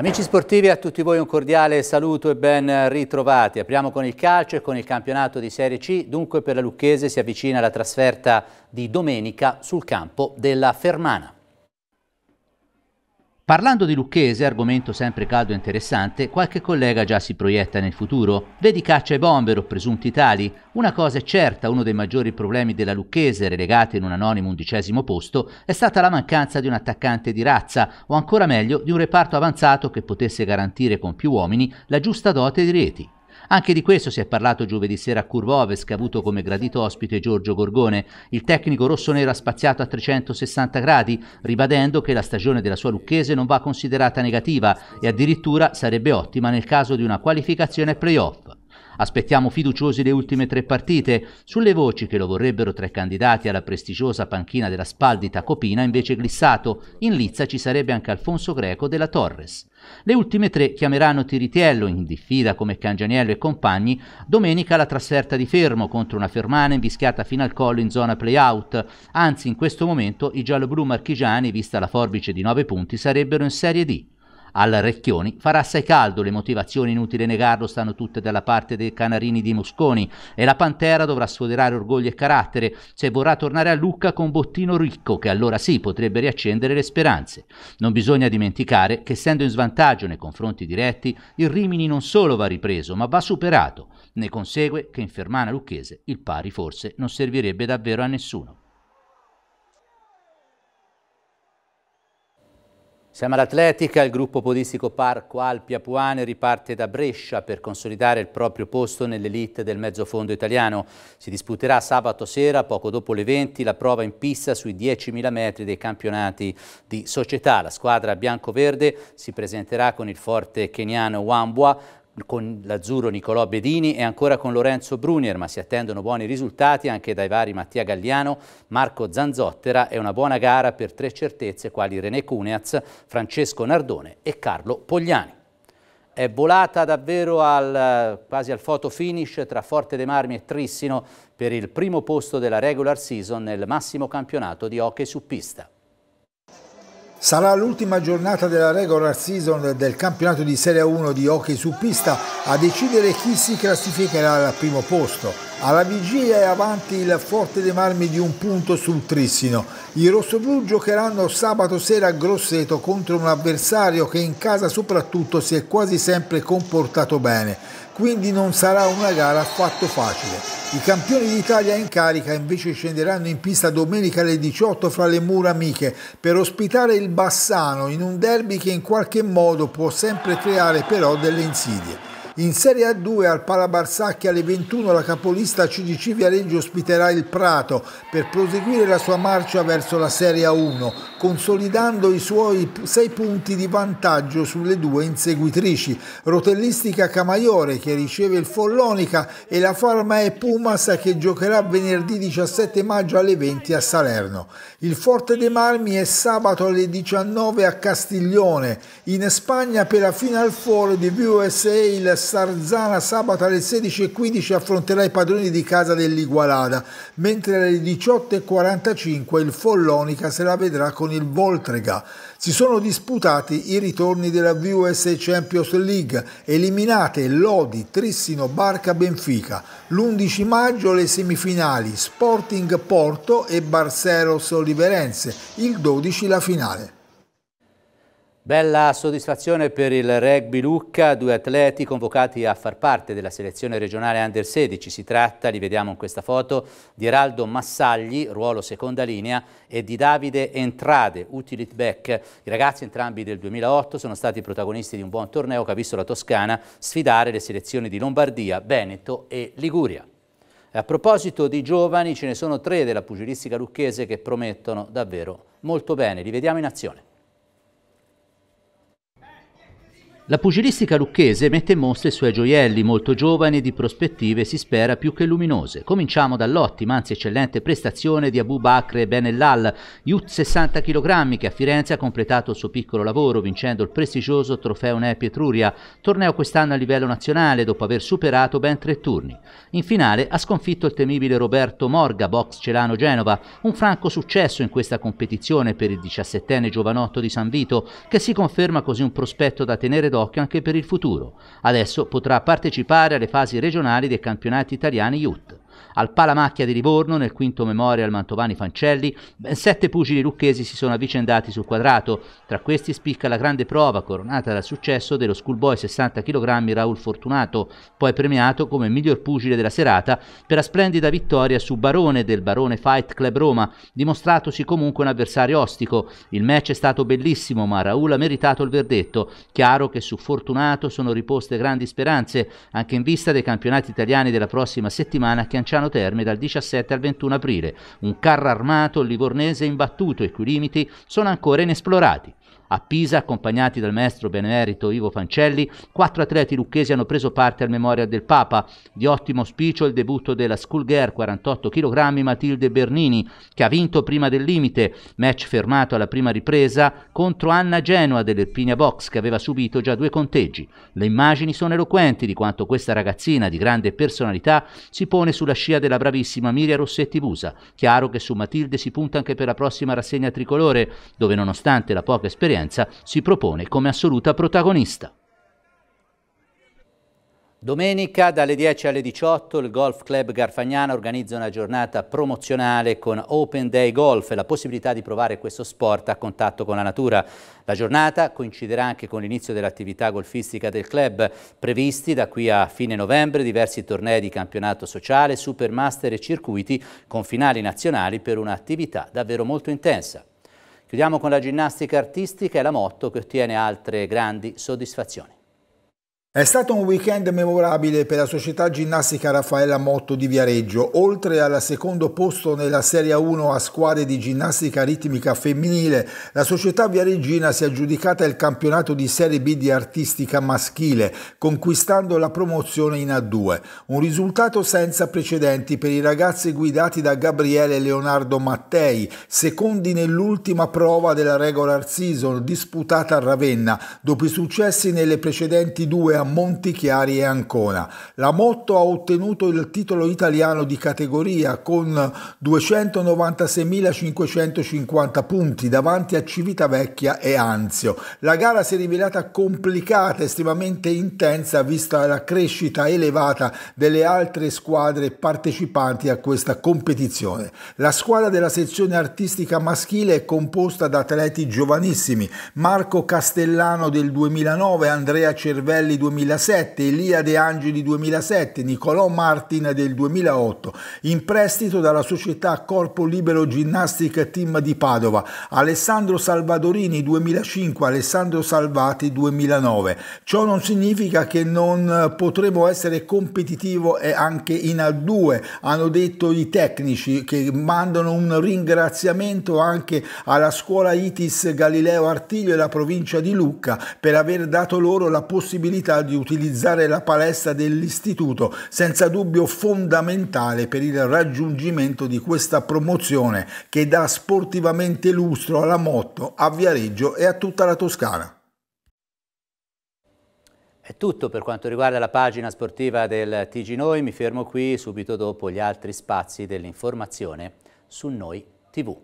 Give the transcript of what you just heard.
Amici sportivi, a tutti voi un cordiale saluto e ben ritrovati. Apriamo con il calcio e con il campionato di Serie C. Dunque per la Lucchese si avvicina la trasferta di domenica sul campo della Fermana. Parlando di Lucchese, argomento sempre caldo e interessante, qualche collega già si proietta nel futuro. Vedi caccia e bomber o presunti tali? Una cosa è certa, uno dei maggiori problemi della Lucchese, relegata in un anonimo undicesimo posto, è stata la mancanza di un attaccante di razza, o ancora meglio di un reparto avanzato che potesse garantire con più uomini la giusta dote di reti. Anche di questo si è parlato giovedì sera a Curva Ovest, che ha avuto come gradito ospite Giorgio Gorgone. Il tecnico rossonero ha spaziato a 360 gradi, ribadendo che la stagione della sua Lucchese non va considerata negativa e addirittura sarebbe ottima nel caso di una qualificazione playoff. Aspettiamo fiduciosi le ultime tre partite. Sulle voci che lo vorrebbero tra i candidati alla prestigiosa panchina della Spaldita Copina invece glissato. In lizza ci sarebbe anche Alfonso Greco della Torres. Le ultime tre chiameranno Tiritiello in diffida come Cangianiello e compagni, domenica la trasferta di Fermo contro una Fermana invischiata fino al collo in zona play-out, anzi in questo momento i gialloblu marchigiani, vista la forbice di nove punti, sarebbero in Serie D. Al Recchioni farà assai caldo, le motivazioni inutile negarlo stanno tutte dalla parte dei canarini di Mosconi e la Pantera dovrà sfoderare orgoglio e carattere se vorrà tornare a Lucca con bottino ricco che allora sì potrebbe riaccendere le speranze. Non bisogna dimenticare che essendo in svantaggio nei confronti diretti il Rimini non solo va ripreso ma va superato. Ne consegue che in Fermana Lucchese il pari forse non servirebbe davvero a nessuno. Siamo all'atletica, il gruppo podistico Parco Alpi Apuane riparte da Brescia per consolidare il proprio posto nell'elite del mezzofondo italiano. Si disputerà sabato sera, poco dopo le 20, la prova in pista sui 10.000 metri dei campionati di società. La squadra bianco-verde si presenterà con il forte keniano Wambua, con l'azzurro Nicolò Bedini e ancora con Lorenzo Brunier, ma si attendono buoni risultati anche dai vari Mattia Galliano, Marco Zanzottera e una buona gara per tre certezze quali René Cuneaz, Francesco Nardone e Carlo Pogliani. È volata davvero al, quasi al photo finish tra Forte dei Marmi e Trissino per il primo posto della regular season nel massimo campionato di hockey su pista. Sarà l'ultima giornata della regular season del campionato di Serie 1 di hockey su pista a decidere chi si classificherà al primo posto. Alla vigilia è avanti il Forte dei Marmi di un punto sul Trissino. I rossoblù giocheranno sabato sera a Grosseto contro un avversario che in casa soprattutto si è quasi sempre comportato bene, quindi non sarà una gara affatto facile. I campioni d'Italia in carica invece scenderanno in pista domenica alle 18 fra le mura amiche per ospitare il Bassano in un derby che in qualche modo può sempre creare però delle insidie. In Serie A2 al Palabarsacchi alle 21 la capolista CDC Viareggio ospiterà il Prato per proseguire la sua marcia verso la Serie A1, consolidando i suoi sei punti di vantaggio sulle due inseguitrici, Rotellistica Camaiore che riceve il Follonica e la Farma e Pumas che giocherà venerdì 17 maggio alle 20 a Salerno. Il Forte dei Marmi è sabato alle 19 a Castiglione. In Spagna per la Final Four di VUSA il Sarzana sabato alle 16.15 affronterà i padroni di casa dell'Igualada, mentre alle 18.45 il Follonica se la vedrà con il Voltrega. Si sono disputati i ritorni della VUSA Champions League, eliminate Lodi, Trissino, Barca, Benfica. L'11 maggio le semifinali Sporting Porto e Barceros Oliverense, il 12 la finale. Bella soddisfazione per il Rugby Lucca, due atleti convocati a far parte della selezione regionale Under 16. Si tratta, li vediamo in questa foto, di Eraldo Massagli, ruolo seconda linea, e di Davide Entrade, utility back. I ragazzi entrambi del 2008 sono stati protagonisti di un buon torneo che ha visto la Toscana sfidare le selezioni di Lombardia, Veneto e Liguria. A proposito di giovani, ce ne sono tre della pugilistica lucchese che promettono davvero molto bene. Li vediamo in azione. La pugilistica lucchese mette in mostra i suoi gioielli, molto giovani e di prospettive si spera più che luminose. Cominciamo dall'ottima, anzi eccellente prestazione di Abu Bakr Benellal, Youth 60 kg, che a Firenze ha completato il suo piccolo lavoro vincendo il prestigioso trofeo Nepi Etruria, torneo quest'anno a livello nazionale dopo aver superato ben tre turni. In finale ha sconfitto il temibile Roberto Morga, box Celano Genova, un franco successo in questa competizione per il 17enne giovanotto di San Vito, che si conferma così un prospetto da tenere d'occhio d'occhio anche per il futuro. Adesso potrà partecipare alle fasi regionali dei campionati italiani Youth. Al Palamacchia di Livorno, nel quinto Memorial Mantovani Fancelli, ben sette pugili lucchesi si sono avvicendati sul quadrato. Tra questi spicca la grande prova coronata dal successo dello schoolboy 60 kg Raul Fortunato, poi premiato come miglior pugile della serata per la splendida vittoria su Barone del Barone Fight Club Roma, dimostratosi comunque un avversario ostico. Il match è stato bellissimo, ma Raul ha meritato il verdetto. Chiaro che su Fortunato sono riposte grandi speranze, anche in vista dei campionati italiani della prossima settimana che Lanciano Terme dal 17 al 21 aprile. Un carro armato livornese imbattuto i cui limiti sono ancora inesplorati. A Pisa, accompagnati dal maestro benemerito Ivo Fancelli, quattro atleti lucchesi hanno preso parte al Memoria del Papa. Di ottimo auspicio il debutto della Schoolgirl 48 kg Matilde Bernini, che ha vinto prima del limite, match fermato alla prima ripresa contro Anna Genoa dell'Irpinia Box, che aveva subito già due conteggi. Le immagini sono eloquenti di quanto questa ragazzina di grande personalità si pone sulla scia della bravissima Miria Rossetti Busa. Chiaro che su Matilde si punta anche per la prossima rassegna tricolore, dove nonostante la poca esperienza esperienza, si propone come assoluta protagonista. Domenica dalle 10 alle 18 il Golf Club Garfagnana organizza una giornata promozionale con Open Day Golf e la possibilità di provare questo sport a contatto con la natura. La giornata coinciderà anche con l'inizio dell'attività golfistica del club, previsti da qui a fine novembre diversi tornei di campionato sociale, supermaster e circuiti con finali nazionali per un'attività davvero molto intensa. Chiudiamo con la ginnastica artistica e la Motto che ottiene altre grandi soddisfazioni. È stato un weekend memorabile per la società ginnastica Raffaella Motto di Viareggio. Oltre al secondo posto nella Serie 1 a squadre di ginnastica ritmica femminile, la società viareggina si è aggiudicata il campionato di Serie B di artistica maschile, conquistando la promozione in A2. Un risultato senza precedenti per i ragazzi guidati da Gabriele Leonardo Mattei, secondi nell'ultima prova della regular season disputata a Ravenna, dopo i successi nelle precedenti due a Montichiari e Ancona. La Motto ha ottenuto il titolo italiano di categoria con 296.550 punti davanti a Civitavecchia e Anzio. La gara si è rivelata complicata, estremamente intensa vista la crescita elevata delle altre squadre partecipanti a questa competizione. La squadra della sezione artistica maschile è composta da atleti giovanissimi, Marco Castellano del 2009, Andrea Cervelli 2009, 2007, Elia De Angeli 2007, Nicolò Martin del 2008, in prestito dalla società Corpo Libero Ginnastica Team di Padova, Alessandro Salvadorini 2005, Alessandro Salvati 2009. Ciò non significa che non potremo essere competitivo anche in A2, hanno detto i tecnici che mandano un ringraziamento anche alla scuola ITIS Galileo Artiglio e la provincia di Lucca per aver dato loro la di utilizzare la palestra dell'istituto, senza dubbio fondamentale per il raggiungimento di questa promozione che dà sportivamente lustro alla Motto, a Viareggio e a tutta la Toscana. È tutto per quanto riguarda la pagina sportiva del TG Noi, mi fermo qui subito dopo gli altri spazi dell'informazione su Noi TV.